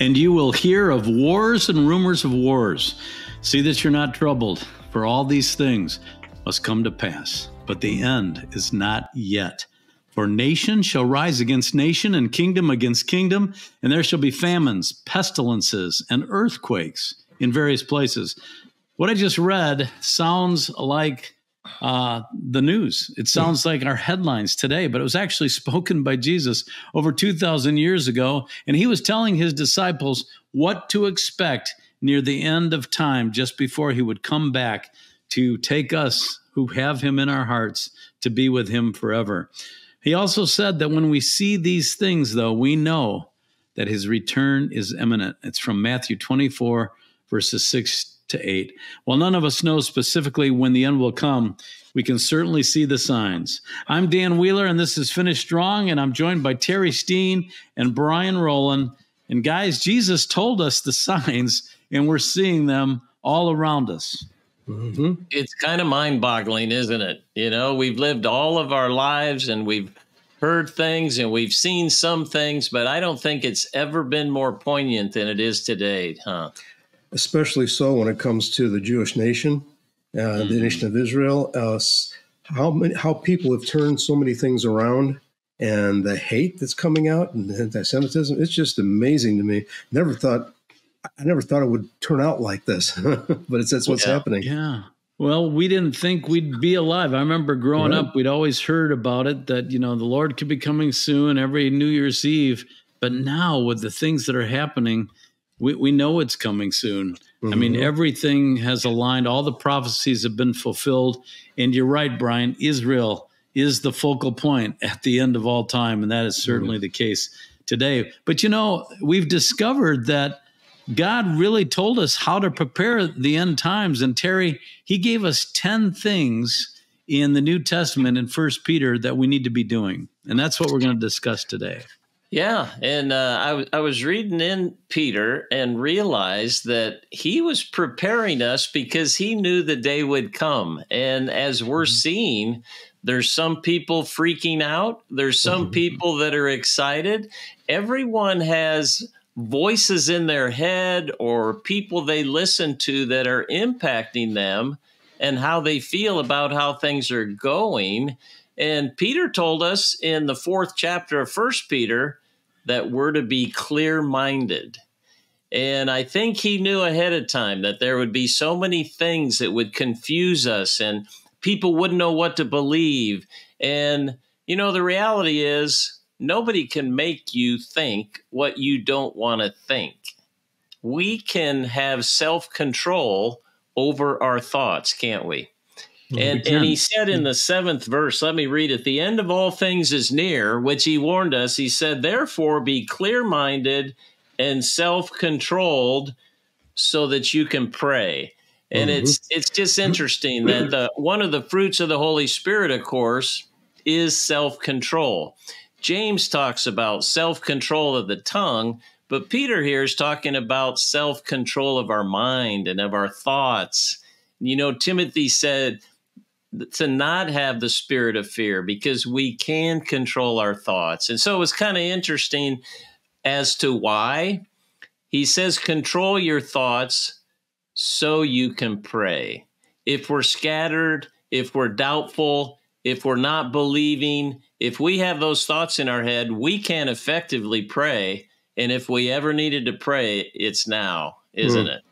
And you will hear of wars and rumors of wars. See that you're not troubled, for all these things must come to pass. But the end is not yet. For nation shall rise against nation, and kingdom against kingdom, and there shall be famines, pestilences, and earthquakes in various places. What I just read sounds like uh, the news. It sounds like our headlines today, but it was actually spoken by Jesus over 2,000 years ago. And he was telling his disciples what to expect near the end of time, just before he would come back to take us who have him in our hearts to be with him forever. He also said that when we see these things, though, we know that his return is imminent. It's from Matthew 24, verses 6 to 8. While none of us know specifically when the end will come, we can certainly see the signs. I'm Dan Wheeler, and this is Finish Strong, and I'm joined by Terry Steen and Brian Roland. And guys, Jesus told us the signs, and we're seeing them all around us. Mm-hmm. It's kind of mind boggling, isn't it? You know, we've lived all of our lives and we've heard things and we've seen some things, but I don't think it's ever been more poignant than it is today, huh? Especially so when it comes to the Jewish nation, uh, mm-hmm. the nation of Israel. Uh, how many, how people have turned so many things around, and the hate that's coming out and anti-Semitism. It's just amazing to me. Never thought I never thought it would turn out like this, but it's that's what's yeah. happening. Yeah. Well, we didn't think we'd be alive. I remember growing up, we'd always heard about it that, you know, the Lord could be coming soon every New Year's Eve. But now, with the things that are happening, we, we know it's coming soon. Mm-hmm. I mean, mm-hmm. everything has aligned, all the prophecies have been fulfilled. And you're right, Brian, Israel is the focal point at the end of all time. And that is certainly mm-hmm. the case today. But you know, we've discovered that God really told us how to prepare the end times. And Terry, he gave us 10 things in the New Testament in First Peter that we need to be doing. And that's what we're going to discuss today. Yeah, and uh, I, w- I was reading in Peter and realized that he was preparing us because he knew the day would come. And as we're mm-hmm. seeing, there's some people freaking out, there's some mm-hmm. people that are excited. Everyone has voices in their head or people they listen to that are impacting them and how they feel about how things are going. And Peter told us in the fourth chapter of First Peter that we're to be clear minded. And I think he knew ahead of time that there would be so many things that would confuse us and people wouldn't know what to believe. And, you know, the reality is nobody can make you think what you don't want to think. We can have self control over our thoughts, can't we? And, and he said in the seventh verse, let me read it the end of all things is near, which he warned us. He said, Therefore, be clear minded and self controlled so that you can pray. And mm-hmm. it's it's just interesting that the one of the fruits of the Holy Spirit, of course, is self control. James talks about self control of the tongue, but Peter here is talking about self control of our mind and of our thoughts. You know, Timothy said, to not have the spirit of fear because we can control our thoughts. And so it was kind of interesting as to why. He says, control your thoughts so you can pray. If we're scattered, if we're doubtful, if we're not believing, if we have those thoughts in our head, we can't effectively pray. And if we ever needed to pray, it's now, isn't mm. it?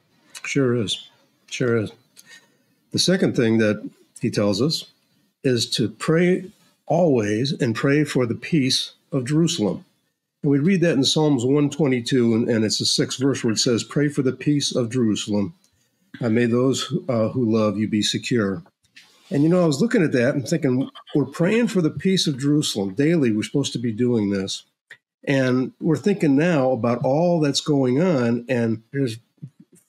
Sure is. Sure is. The second thing that he tells us, is to pray always and pray for the peace of Jerusalem. And we read that in Psalms 122, and, and it's the sixth verse where it says, Pray for the peace of Jerusalem. And may those uh, who love you be secure. And you know, I was looking at that and thinking, we're praying for the peace of Jerusalem daily. We're supposed to be doing this. And we're thinking now about all that's going on, and there's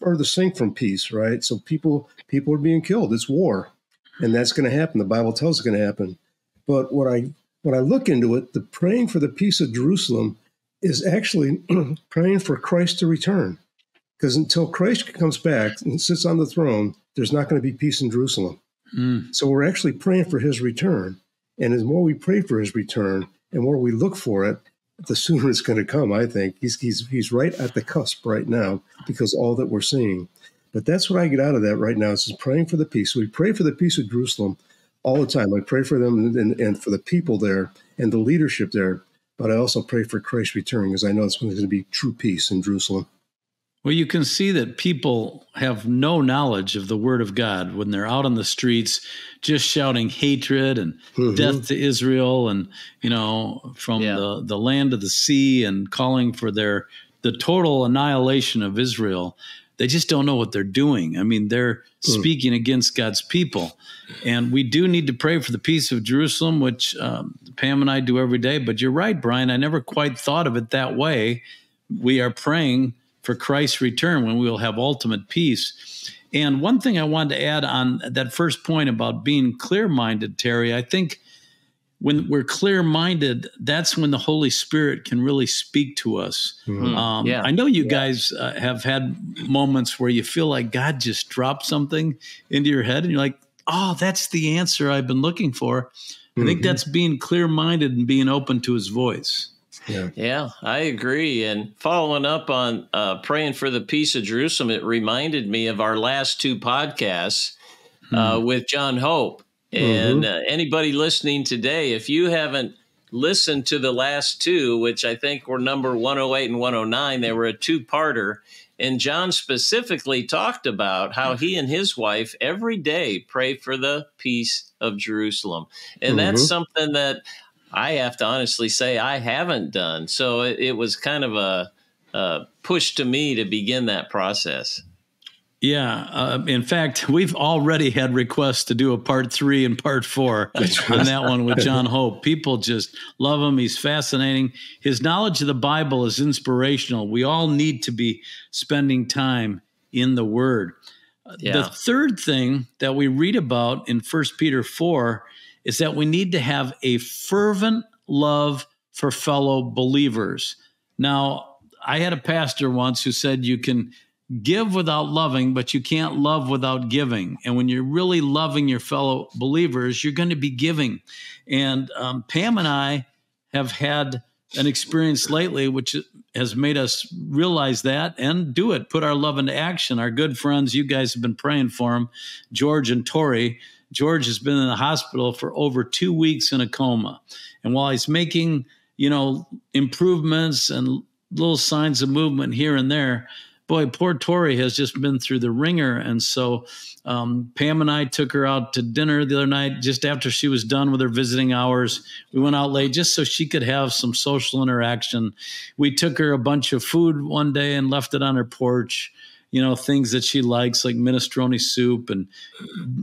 further sink from peace, right? So people people are being killed. It's war and that's going to happen. The Bible tells it's going to happen. But what I when I look into it, the praying for the peace of Jerusalem is actually praying for Christ to return. Because until Christ comes back and sits on the throne, there's not going to be peace in Jerusalem. Mm. So we're actually praying for his return. And as more we pray for his return and more we look for it, the sooner it's going to come. I think he's he's he's right at the cusp right now because all that we're seeing. But that's what I get out of that right now. Is just praying for the peace. We pray for the peace of Jerusalem all the time. I pray for them and, and, and for the people there and the leadership there. But I also pray for Christ's return because I know it's going to be true peace in Jerusalem. Well, you can see that people have no knowledge of the word of God when they're out on the streets just shouting hatred and mm-hmm. death to Israel and, you know, from yeah. the, the land of the sea and calling for their the total annihilation of Israel. They just don't know what they're doing. I mean, they're mm. speaking against God's people. And we do need to pray for the peace of Jerusalem, which um, Pam and I do every day. But you're right, Brian. I never quite thought of it that way. We are praying for Christ's return when we will have ultimate peace. And one thing I wanted to add on that first point about being clear minded, Terry, I think when we're clear minded, that's when the Holy Spirit can really speak to us. Mm-hmm. Um, yeah. I know you yeah. guys uh, have had moments where you feel like God just dropped something into your head and you're like, oh, that's the answer I've been looking for. Mm-hmm. I think mm-hmm. that's being clear minded and being open to his voice. Yeah. yeah, I agree. And following up on uh, praying for the peace of Jerusalem, it reminded me of our last two podcasts uh, mm-hmm. with John Hope. And mm-hmm. uh, anybody listening today, if you haven't listened to the last two, which I think were number 108 and 109, they were a two parter. And John specifically talked about how he and his wife every day pray for the peace of Jerusalem. And mm-hmm. that's something that I have to honestly say I haven't done. So it, it was kind of a, a, push to me to begin that process. Yeah. Uh, in fact, we've already had requests to do a part three and part four on that one with John Hope. People just love him. He's fascinating. His knowledge of the Bible is inspirational. We all need to be spending time in the Word. Yeah. The third thing that we read about in First Peter 4 is that we need to have a fervent love for fellow believers. Now, I had a pastor once who said you can give without loving, but you can't love without giving. And when you're really loving your fellow believers, you're going to be giving. And um, Pam and I have had an experience lately which has made us realize that and do it, put our love into action. Our good friends, you guys have been praying for them, George and Tori. George has been in the hospital for over two weeks in a coma. And while he's making, you know, improvements and little signs of movement here and there, boy, poor Tori has just been through the ringer. And so um, Pam and I took her out to dinner the other night just after she was done with her visiting hours. We went out late just so she could have some social interaction. We took her a bunch of food one day and left it on her porch. You know, things that she likes like minestrone soup and,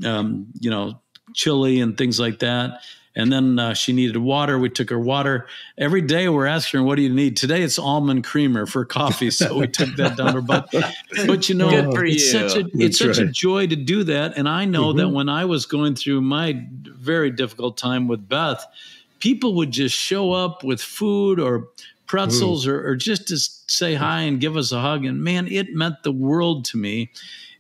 um, you know, chili and things like that. And then uh, she needed water. We took her water. Every day we're asking her, what do you need? Today it's almond creamer for coffee. So we took that down her butt. But you know, it's you. such a it's such a joy to do that. And I know mm-hmm. that when I was going through my very difficult time with Beth, people would just show up with food or pretzels mm. or, or just to say hi and give us a hug. And man, it meant the world to me.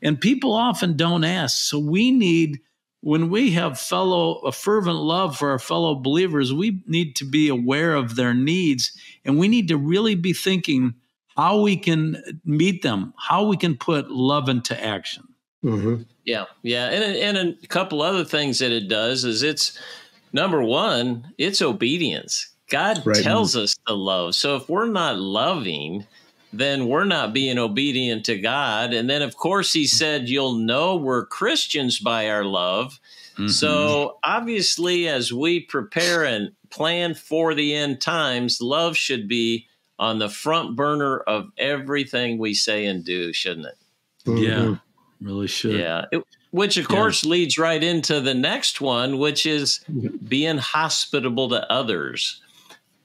And people often don't ask. So we need when we have fellow a fervent love for our fellow believers we need to be aware of their needs and we need to really be thinking how we can meet them how we can put love into action mm-hmm. yeah yeah and, and a couple other things that it does is it's number one it's obedience god right. tells us to love so if we're not loving then we're not being obedient to God. And then, of course, he said, You'll know we're Christians by our love. Mm-hmm. So, obviously, as we prepare and plan for the end times, love should be on the front burner of everything we say and do, shouldn't it? Mm-hmm. Yeah, really should. Yeah. It, which, of yeah. course, leads right into the next one, which is being hospitable to others.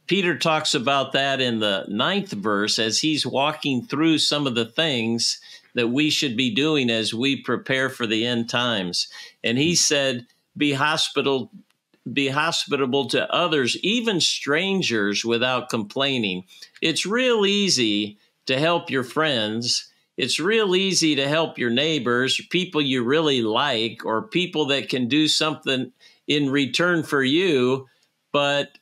Peter talks about that in the ninth verse as he's walking through some of the things that we should be doing as we prepare for the end times. And he said, Be hospital be hospitable to others, even strangers, without complaining. It's real easy to help your friends. It's real easy to help your neighbors, people you really like, or people that can do something in return for you. But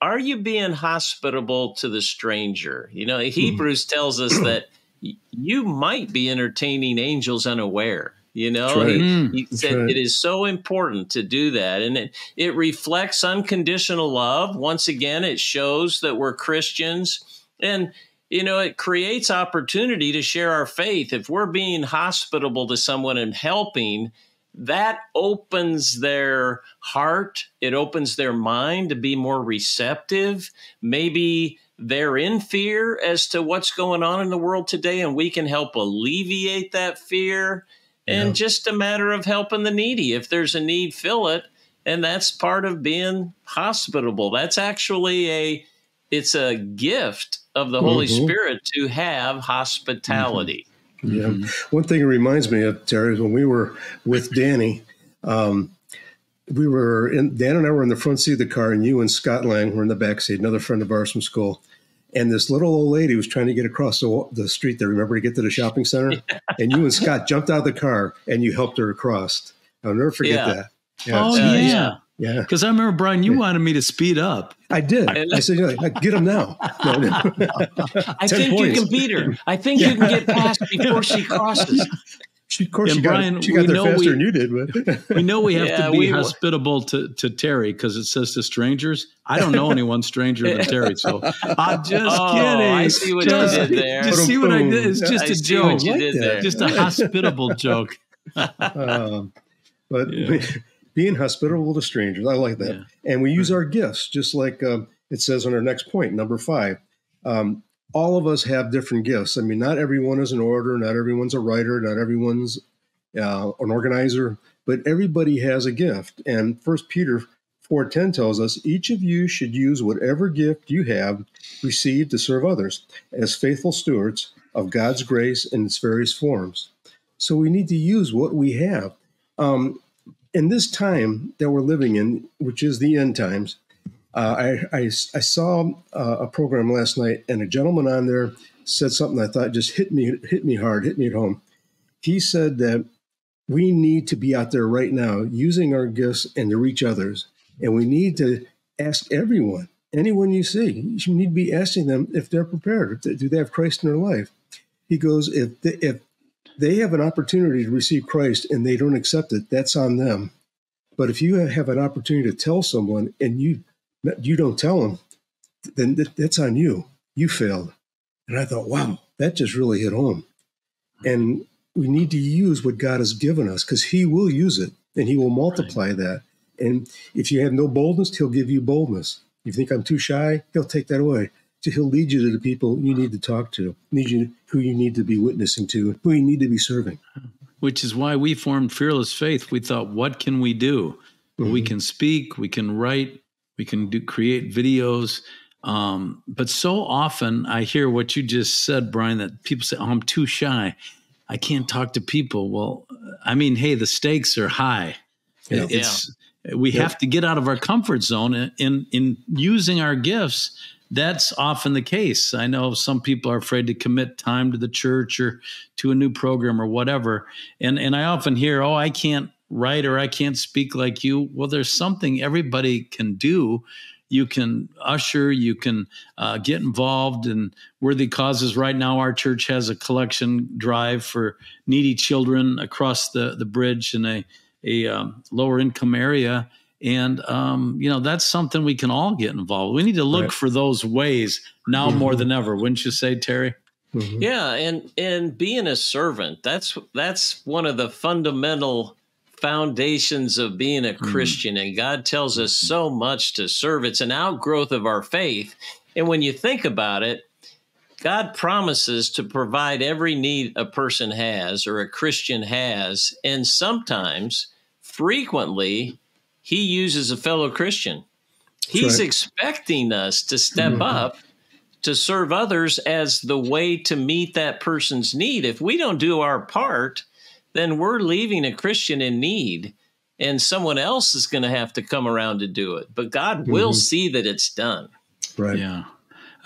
are you being hospitable to the stranger? You know, Hebrews tells us that you might be entertaining angels unaware. You know, right. he, Mm. he said right. it is so important to do that. And it, it reflects unconditional love. Once again, it shows that we're Christians. And, you know, it creates opportunity to share our faith. If we're being hospitable to someone and helping, that opens their heart, it opens their mind to be more receptive. Maybe they're in fear as to what's going on in the world today, and we can help alleviate that fear. And Yeah. just a matter of helping the needy. If there's a need, fill it. And that's part of being hospitable. That's actually a it's a gift of the Holy Mhm. Spirit to have hospitality. Yeah. Mm-hmm. One thing it reminds me of, Terry, is when we were with Danny, um, we were in, Dan and I were in the front seat of the car, and you and Scott Lang were in the back seat, another friend of ours from school. And this little old lady was trying to get across the, the street there, remember, to get to the shopping center? And you and Scott jumped out of the car and you helped her across. I'll never forget Yeah. that. Oh, it's- Uh, yeah. Yeah. Because I remember, Brian, you wanted me to speed up. I did. And- I said, yeah, get him now. No, no. I think points. you can beat her. I think you can get past before she crosses. She, of course, And she got, Brian, she got we there know faster we- than you did. But We know we have Yeah, to be we- hospitable to, to Terry because it says to strangers. I don't know anyone stranger than Terry, so I'm just Oh, kidding. I see what you did there. Just see what I did. It's just I a see joke. what you like did there. Just a hospitable joke. um, but Yeah. Being hospitable to strangers, I like that. And we use our gifts, just like um, it says on our next point, number five. Um, all of us have different gifts. I mean, not everyone is an orator, not everyone's a writer, not everyone's uh, an organizer, but everybody has a gift. And First Peter four ten tells us each of you should use whatever gift you have received to serve others as faithful stewards of God's grace in its various forms. So we need to use what we have. Um, in this time that we're living in, which is the end times, uh, I, I, I saw uh, a program last night, and a gentleman on there said something I thought just hit me hit me hard, hit me at home. He said that we need to be out there right now using our gifts and to reach others, and we need to ask everyone, anyone you see, you need to be asking them if they're prepared. Do they have Christ in their life? He goes, if they, if they have an opportunity to receive Christ and they don't accept it, that's on them. But if you have an opportunity to tell someone and you you don't tell them, then that, that's on you. You failed. And I thought, wow, that just really hit home. And we need to use what God has given us because He will use it and He will multiply that. And if you have no boldness, He'll give you boldness. If you think I'm too shy, He'll take that away. So He'll lead you to the people you need to talk to, need you who you need to be witnessing to, who you need to be serving. which is why we formed Fearless Faith. We thought, what can we do? Well, we can speak, we can write, we can do create videos. Um, but so often I hear what you just said, Brian, that people say, "Oh, I'm too shy. I can't talk to people." Well, I mean, hey, the stakes are high. Yeah. It's we have to get out of our comfort zone in, in in using our gifts. That's often the case. I know some people are afraid to commit time to the church or to a new program or whatever. And and I often hear, "Oh, I can't write or I can't speak like you." Well, there's something everybody can do. You can usher, you can uh, get involved in worthy causes. Right now, our church has a collection drive for needy children across the, the bridge in a, a um, lower income area. And, um, you know, that's something we can all get involved. We need to look Right. for those ways now more than ever. Wouldn't you say, Terry? Mhm. Yeah, and and being a servant, that's that's one of the fundamental foundations of being a Christian. And God tells us so much to serve. It's an outgrowth of our faith. And when you think about it, God promises to provide every need a person has or a Christian has. And sometimes, frequently, he uses a fellow Christian. He's right. expecting us to step Mhm. up to serve others as the way to meet that person's need. If we don't do our part, then we're leaving a Christian in need and someone else is going to have to come around to do it. But God will Mhm. see that it's done. Right. Yeah.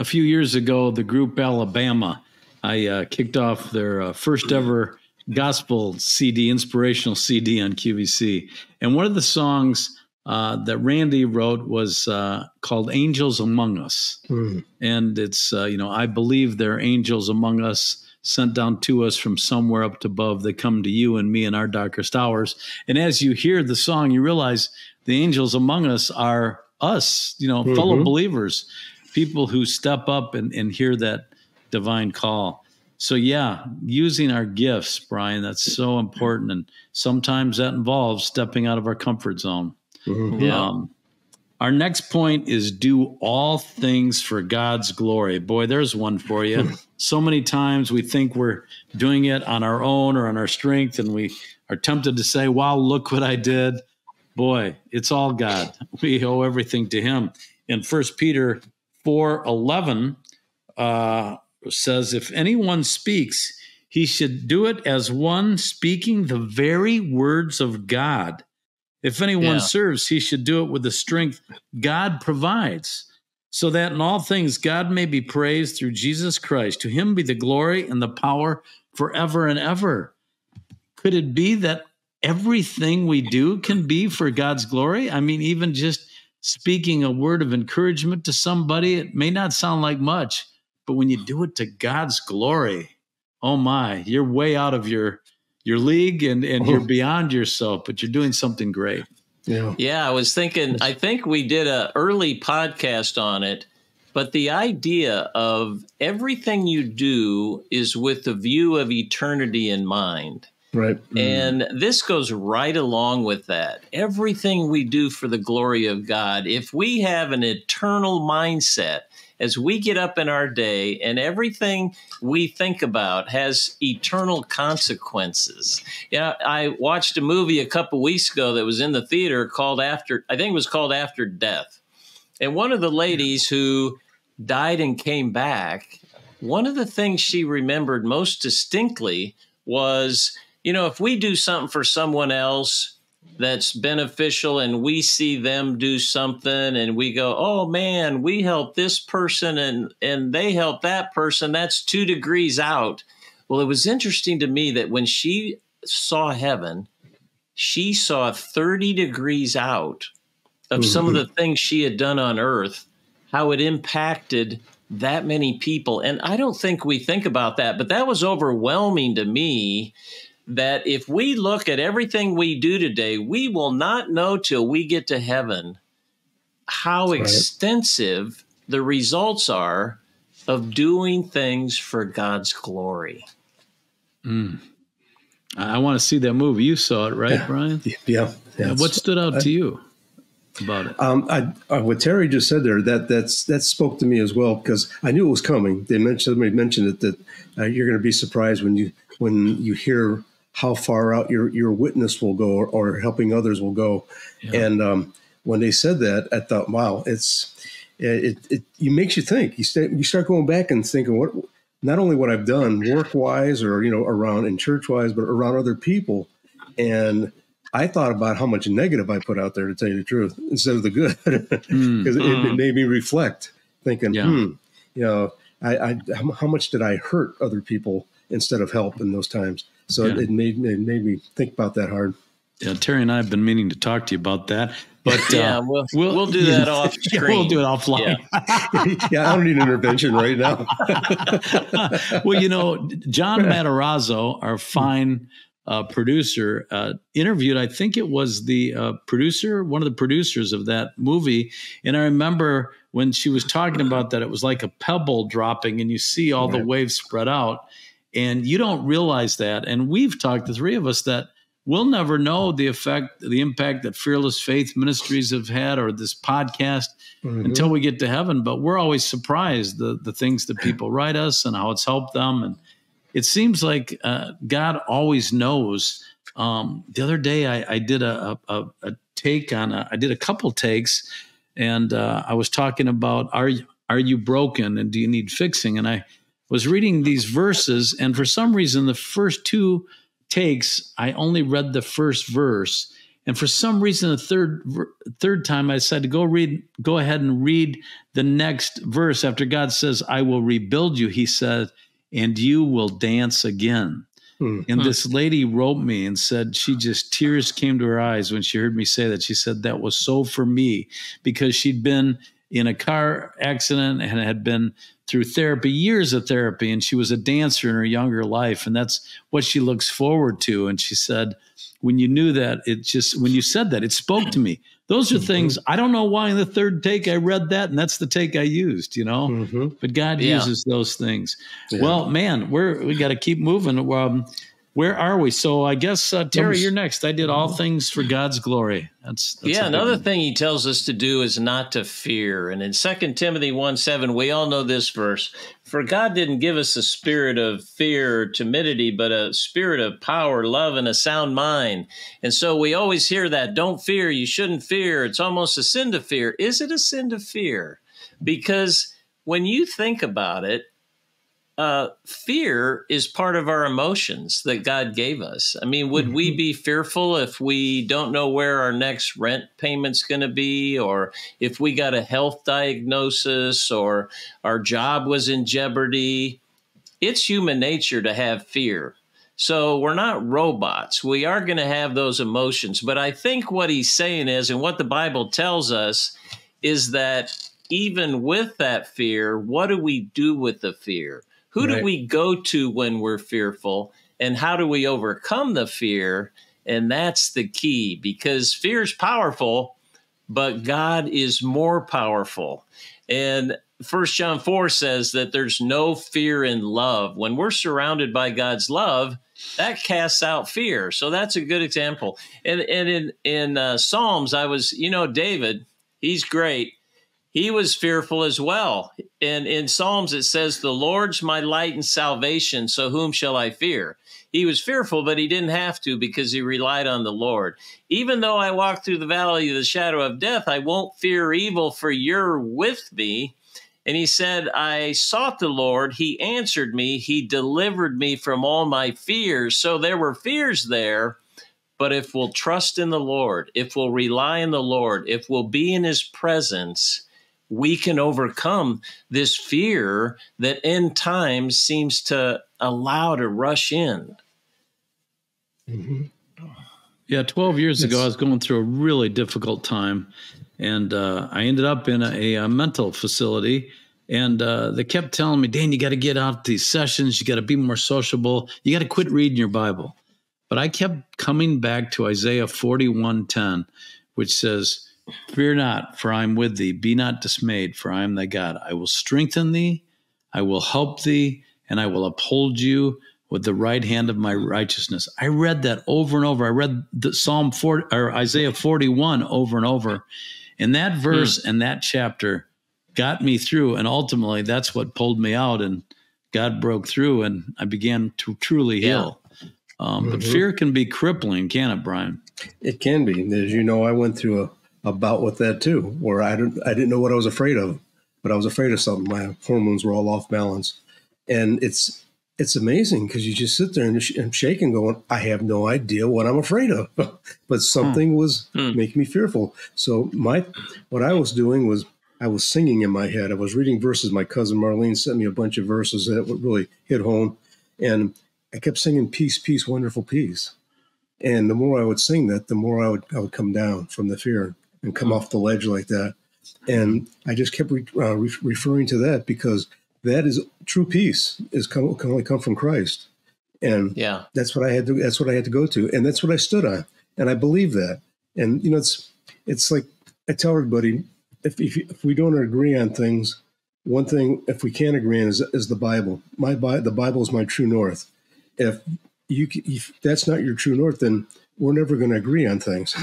A few years ago, the group Alabama, I uh, kicked off their uh, first ever gospel CD, inspirational CD on QVC. And one of the songs uh, that Randy wrote was uh, called "Angels Among Us," Mm. and it's uh, you know I believe there are angels among us sent down to us from somewhere up to above. They come to you and me in our darkest hours. And as you hear the song, you realize the angels among us are us, you know, fellow Mhm. believers, people who step up and, and hear that divine call. So yeah, using our gifts, Brian, that's so important. And sometimes that involves stepping out of our comfort zone. Mhm. Yeah. Um, our next point is do all things for God's glory. Boy, there's one for you. so many times we think we're doing it on our own or on our strength, and we are tempted to say, Wow, look what I did. Boy, it's all God. We owe everything to Him. In First Peter 4 11 uh, says, If anyone speaks, he should do it as one speaking the very words of God. If anyone Yeah. serves, he should do it with the strength God provides, so that in all things God may be praised through Jesus Christ. To him be the glory and the power forever and ever. Could it be that everything we do can be for God's glory? I mean, even just speaking a word of encouragement to somebody, it may not sound like much, but when you do it to God's glory, oh my, you're way out of your your league and, and you're oh. beyond yourself, but you're doing something great. Yeah. Yeah, I was thinking. I think we did a early podcast on it, but the idea of everything you do is with the view of eternity in mind. Right. And this goes right along with that. Everything we do for the glory of God, if we have an eternal mindset as we get up in our day and everything we think about has eternal consequences. Yeah, I watched a movie a couple weeks ago that was in the theater called After, I think it was called After Death. And one of the ladies who died and came back, one of the things she remembered most distinctly was you know, if we do something for someone else that's beneficial and we see them do something and we go, oh man, we help this person and, and they help that person, that's two degrees out. Well, it was interesting to me that when she saw heaven, she saw 30 degrees out of mm-hmm. some of the things she had done on earth, how it impacted that many people. And I don't think we think about that, but that was overwhelming to me that if we look at everything we do today, we will not know till we get to heaven how right. extensive the results are of doing things for God's glory. Mm. I want to see that movie. You saw it, right, Yeah. Brian? Yeah. yeah Yeah, what stood out to you about it? Um, I, uh, what Terry just said there, that that's that spoke to me as well because I knew it was coming. They mentioned somebody mentioned it that uh, you're going to be surprised when you when you hear how far out your your witness will go or, or helping others will go. Yeah. And um, when they said that, I thought, wow, it's it, it, it makes you think. You start you start going back and thinking what not only what I've done work wise or you know around in church wise, but around other people. And I thought about how much negative I put out there to tell you the truth instead of the good, because Mm. it, it made me reflect, thinking, Yeah. hmm, you know, I, I how much did I hurt other people instead of help in those times? So Yeah. it, made it made me think about that hard. Yeah, Terry and I have been meaning to talk to you about that, but yeah, uh, we'll, we'll, do that off yeah, screen. we'll do it offline. yeah, I don't need intervention right now. well, you know, John Matarazzo, our fine uh, producer, uh, interviewed, I think it was the uh, producer, one of the producers of that movie. And I remember when she was talking about that, it was like a pebble dropping and you see all the waves spread out. And you don't realize that. And we've talked, the three of us, that we'll never know the effect, the impact that Fearless Faith Ministries have had or this podcast Mhm. until we get to heaven. But we're always surprised the the things that people write us and how it's helped them. And it seems like uh, God always knows. Um, the other day, I, I did a, a, a take on. A, I did a couple takes, and uh, I was talking about are are you broken and do you need fixing? And I was reading these verses, and for some reason, the first two takes, I only read the first verse. And for some reason, the third third time, I decided to go read, go ahead and read the next verse. After God says, "I will rebuild you," He said, "and you will dance again." Hmm. And this lady wrote me and said she just tears came to her eyes when she heard me say that. She said that was so for me because she'd been in a car accident and had been through therapy, years of therapy, and she was a dancer in her younger life, and that's what she looks forward to. And she said, when you knew that, it just when you said that, it spoke to me. Those are things I don't know why in the third take I read that, and that's the take I used, you know. Mm-hmm. But God yeah. uses those things. Yeah. Well, man, we're we got to keep moving. Um, where are we? So I guess uh, Terry, you're next. I did all things for God's glory. That's, that's yeah. Another thing he tells us to do is not to fear. And in Second Timothy one seven, we all know this verse: "For God didn't give us a spirit of fear or timidity, but a spirit of power, love, and a sound mind." And so we always hear that: "Don't fear. You shouldn't fear. It's almost a sin to fear." Is it a sin to fear? Because when you think about it, uh, fear is part of our emotions that God gave us. I mean, would mm-hmm. we be fearful if we don't know where our next rent payment's going to be, or if we got a health diagnosis, or our job was in jeopardy? It's human nature to have fear. So we're not robots. We are going to have those emotions. But I think what he's saying is, and what the Bible tells us, is that even with that fear, what do we do with the fear? Who right. do we go to when we're fearful? And how do we overcome the fear? And that's the key because fear is powerful, but God is more powerful. And First John 4 says that there's no fear in love. When we're surrounded by God's love, that casts out fear. So that's a good example. And, and in, in uh, Psalms, I was, you know, David, he's great he was fearful as well. And in Psalms, it says, The Lord's my light and salvation, so whom shall I fear? He was fearful, but he didn't have to because he relied on the Lord. Even though I walk through the valley of the shadow of death, I won't fear evil, for you're with me. And he said, I sought the Lord. He answered me. He delivered me from all my fears. So there were fears there. But if we'll trust in the Lord, if we'll rely on the Lord, if we'll be in his presence, we can overcome this fear that end times seems to allow to rush in. Mm-hmm. Yeah, 12 years ago, I was going through a really difficult time, and uh, I ended up in a, a mental facility. And uh, they kept telling me, Dan, you got to get out these sessions. You got to be more sociable. You got to quit reading your Bible. But I kept coming back to Isaiah 41:10, which says, Fear not, for I am with thee. Be not dismayed, for I am thy God. I will strengthen thee, I will help thee, and I will uphold you with the right hand of my righteousness. I read that over and over. I read the Psalm 4 or Isaiah 41 over and over. And that verse hmm. and that chapter got me through. And ultimately, that's what pulled me out. And God broke through, and I began to truly heal. Yeah. Um, mm-hmm. But fear can be crippling, can it, Brian? It can be. As you know, I went through a about with that too, where I didn't I didn't know what I was afraid of, but I was afraid of something. My hormones were all off balance, and it's it's amazing because you just sit there and, sh- and shaking, going, I have no idea what I'm afraid of, but something hmm. was hmm. making me fearful. So my what I was doing was I was singing in my head. I was reading verses. My cousin Marlene sent me a bunch of verses that would really hit home, and I kept singing "Peace, peace, wonderful peace." And the more I would sing that, the more I would I would come down from the fear and come off the ledge like that. And I just kept re- uh, re- referring to that because that is true peace is come, can only come from Christ. And yeah, that's what I had to, that's what I had to go to. And that's what I stood on. And I believe that. And, you know, it's, it's like I tell everybody, if, if, if we don't agree on things, one thing, if we can't agree on is, is the Bible. My the Bible is my true north. If you if that's not your true north, then we're never going to agree on things.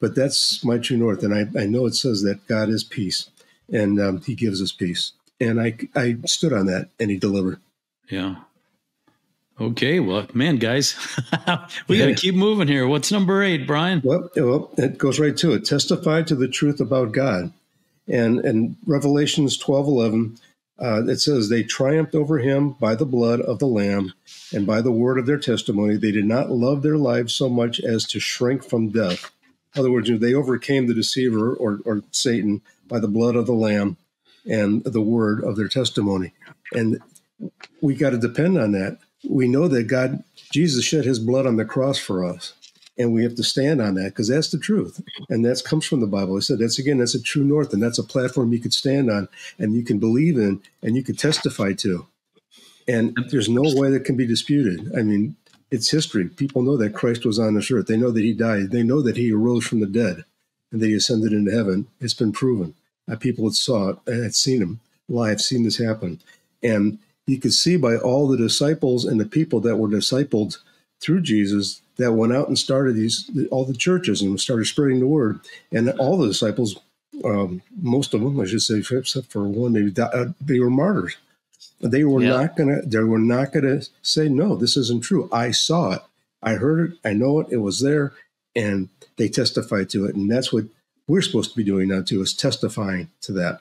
But that's my true north, and I, I know it says that God is peace, and um, He gives us peace, and I I stood on that, and He delivered. Yeah. Okay, well, man, guys, we got to keep moving here. What's number eight, Brian? Well, well, it goes right to it. Testify to the truth about God, and and Revelations twelve eleven, uh, it says they triumphed over him by the blood of the Lamb and by the word of their testimony. They did not love their lives so much as to shrink from death. In other words, they overcame the deceiver or, or Satan by the blood of the Lamb and the word of their testimony. And we got to depend on that. we know that God, Jesus shed his blood on the cross for us. And we have to stand on that because that's the truth. And that comes from the Bible. I said that's again, that's a true north, and that's a platform you could stand on and you can believe in and you can testify to. And there's no way that can be disputed. I mean, it's history. People know that Christ was on this earth. They know that he died. They know that he arose from the dead and that he ascended into heaven. It's been proven. Uh, people had saw it and had seen him live, seen this happen. And you could see by all the disciples and the people that were discipled through Jesus that went out and started these all the churches and started spreading the word. And all the disciples, um, most of them, I should say, except for one, maybe uh, they were martyrs. They were yeah. not gonna. They were not gonna say no. This isn't true. I saw it. I heard it. I know it. It was there, and they testified to it. And that's what we're supposed to be doing now too, is testifying to that.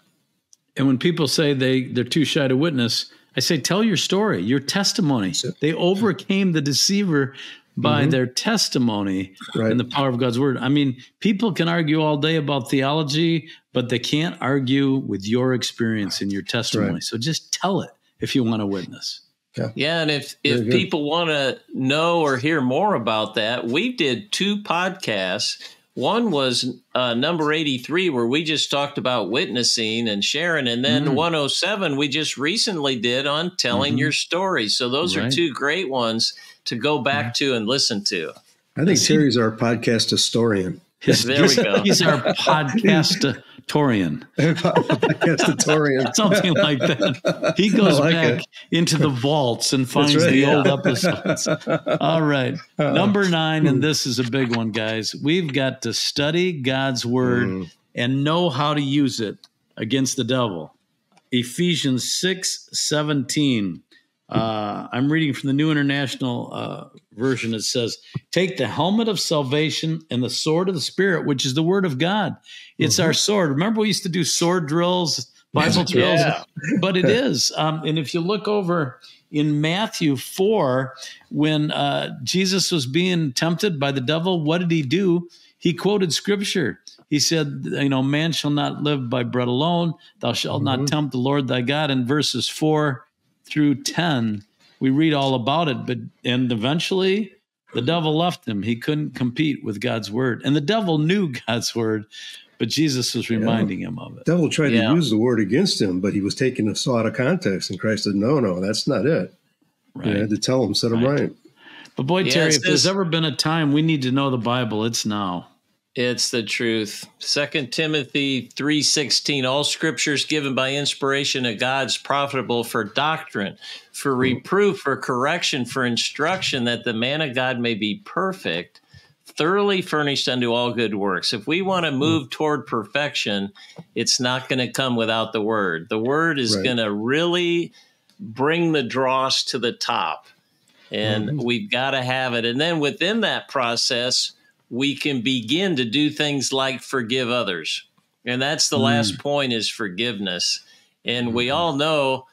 And when people say they they're too shy to witness, I say, tell your story, your testimony. They overcame the deceiver by mm-hmm. their testimony right. and the power of God's word. I mean, people can argue all day about theology, but they can't argue with your experience and your testimony. Right. So just tell it if you want to witness. Yeah. yeah, and if if people want to know or hear more about that, we did two podcasts one was uh, number 83, where we just talked about witnessing and sharing. And then mm. 107, we just recently did on telling mm-hmm. your story. So those right. are two great ones to go back yeah. to and listen to. I think Terry's our podcast historian. His, there we go. He's our podcast Torian. Something like that. He goes like back it. into the vaults and finds right, the yeah. old episodes. All right. Number nine, and this is a big one, guys. We've got to study God's word mm. and know how to use it against the devil. Ephesians 6 17. Uh, I'm reading from the New International uh, Version. It says, Take the helmet of salvation and the sword of the Spirit, which is the word of God. It's mm-hmm. our sword. Remember, we used to do sword drills, Bible drills, yeah. but it is. Um, and if you look over in Matthew 4, when uh, Jesus was being tempted by the devil, what did he do? He quoted scripture. He said, You know, man shall not live by bread alone. Thou shalt mm-hmm. not tempt the Lord thy God. In verses 4 through 10, we read all about it. But, and eventually the devil left him. He couldn't compete with God's word. And the devil knew God's word, but Jesus was reminding yeah. him of it. The devil tried yeah. to use the word against him, but he was taking it so out of context. And Christ said, no, no, that's not it. Right. You had to tell him, set him right. right. But boy, Terry, if there's ever been a time we need to know the Bible, it's now. It's the truth. Second Timothy 3:16 All scriptures given by inspiration of God's profitable for doctrine, for hmm. reproof, for correction, for instruction that the man of God may be perfect, thoroughly furnished unto all good works. If we want to hmm. move toward perfection, it's not going to come without the word. The word is right. going to really bring the dross to the top. And mm-hmm. we've got to have it. And then within that process, we can begin to do things like forgive others. And that's the mm. last point is forgiveness. And we mm-hmm. all know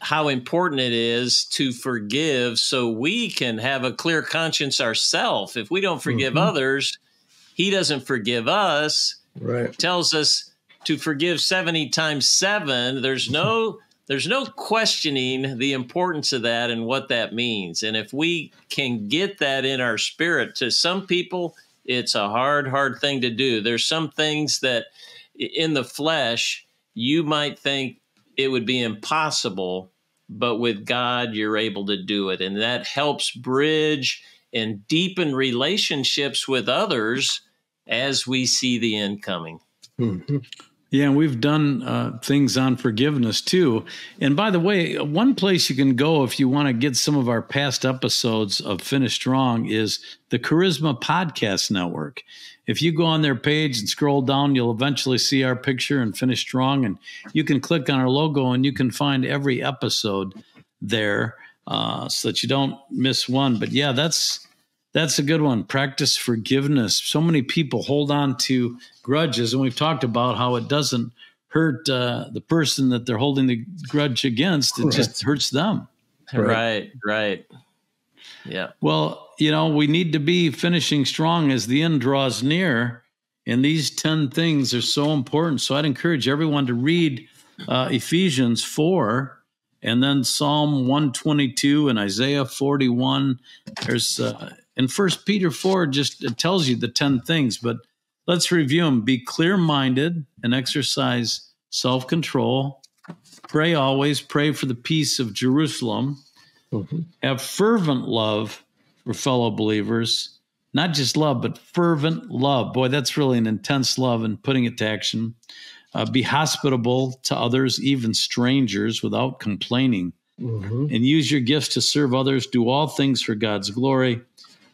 how important it is to forgive so we can have a clear conscience ourselves. If we don't forgive mm-hmm. others, he doesn't forgive us. Right. Tells us to forgive 70 times 7. There's no there's no questioning the importance of that and what that means. And if we can get that in our spirit, to some people, it's a hard, hard thing to do. There's some things that in the flesh, you might think it would be impossible, but with God, you're able to do it. And that helps bridge and deepen relationships with others as we see the end coming. Mm-hmm. Yeah, and we've done uh, things on forgiveness too. And by the way, one place you can go if you want to get some of our past episodes of Finish Strong is the Charisma Podcast Network. If you go on their page and scroll down, you'll eventually see our picture and Finish Strong, and you can click on our logo and you can find every episode there uh, so that you don't miss one. But yeah, that's that's a good one. Practice forgiveness. So many people hold on to grudges, and we've talked about how it doesn't hurt uh, the person that they're holding the grudge against. It right. just hurts them. Right, right. Yeah. Well, you know, we need to be finishing strong as the end draws near. And these 10 things are so important. So I'd encourage everyone to read uh, Ephesians 4 and then Psalm 122 and Isaiah 41. There's uh, in First Peter 4 just it tells you the 10 things, but let's review them. Be clear-minded and exercise self-control. Pray always. Pray for the peace of Jerusalem. Mm-hmm. Have fervent love for fellow believers. Not just love, but fervent love. Boy, that's really an intense love and putting it to action. Uh, be hospitable to others, even strangers, without complaining. Mm-hmm. And use your gifts to serve others. Do all things for God's glory.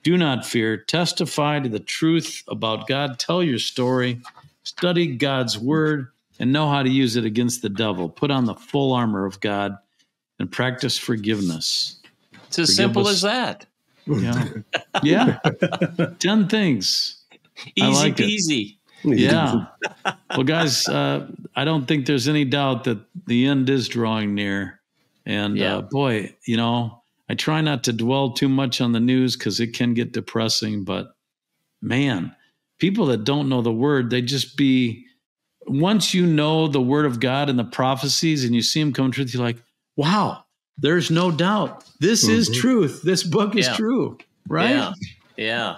Do not fear. Testify to the truth about God. Tell your story. Study God's word and know how to use it against the devil. Put on the full armor of God and practice forgiveness. It's as Forgive simple us. as that. Yeah. yeah. 10 things. Easy like peasy. It. Yeah. well, guys, uh, I don't think there's any doubt that the end is drawing near. And yeah. uh, boy, you know, I try not to dwell too much on the news because it can get depressing. But man, people that don't know the word, they just be, once you know the word of God and the prophecies and you see them come true, you're like, wow, there's no doubt. This mm-hmm. is truth. This book is yeah. true. Right? Yeah. Yeah.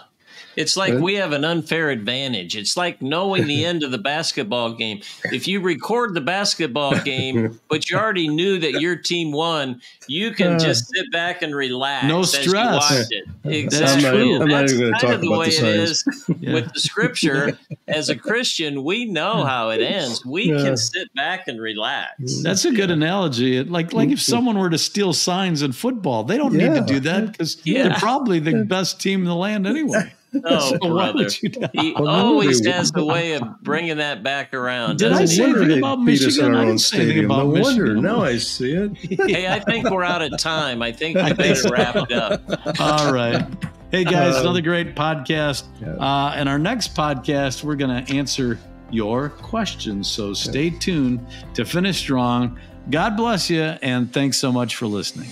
It's like we have an unfair advantage. It's like knowing the end of the basketball game. If you record the basketball game, but you already knew that your team won, you can uh, just sit back and relax. No stress. Exactly. I'm not, I'm That's kind of the way the it is yeah. with the scripture. As a Christian, we know how it ends. We yeah. can sit back and relax. That's a good analogy. Like like if someone were to steal signs in football, they don't yeah. need to do that because they're probably the best team in the land anyway. Oh, so brother. He always has a way of bringing that back around. Did I say anything about Michigan? I didn't say anything about no wonder. Now I see it. hey, I think we're out of time. I think we better wrap it up. All right. Hey, guys, um, another great podcast. Yeah. Uh, and our next podcast, we're going to answer your questions. So stay tuned to Finish Strong. God bless you, and thanks so much for listening.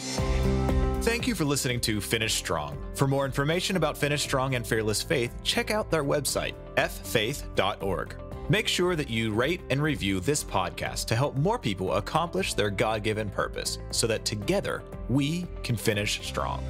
Thank you for listening to Finish Strong. For more information about Finish Strong and Fearless Faith, check out their website, ffaith.org. Make sure that you rate and review this podcast to help more people accomplish their God given purpose so that together we can finish strong.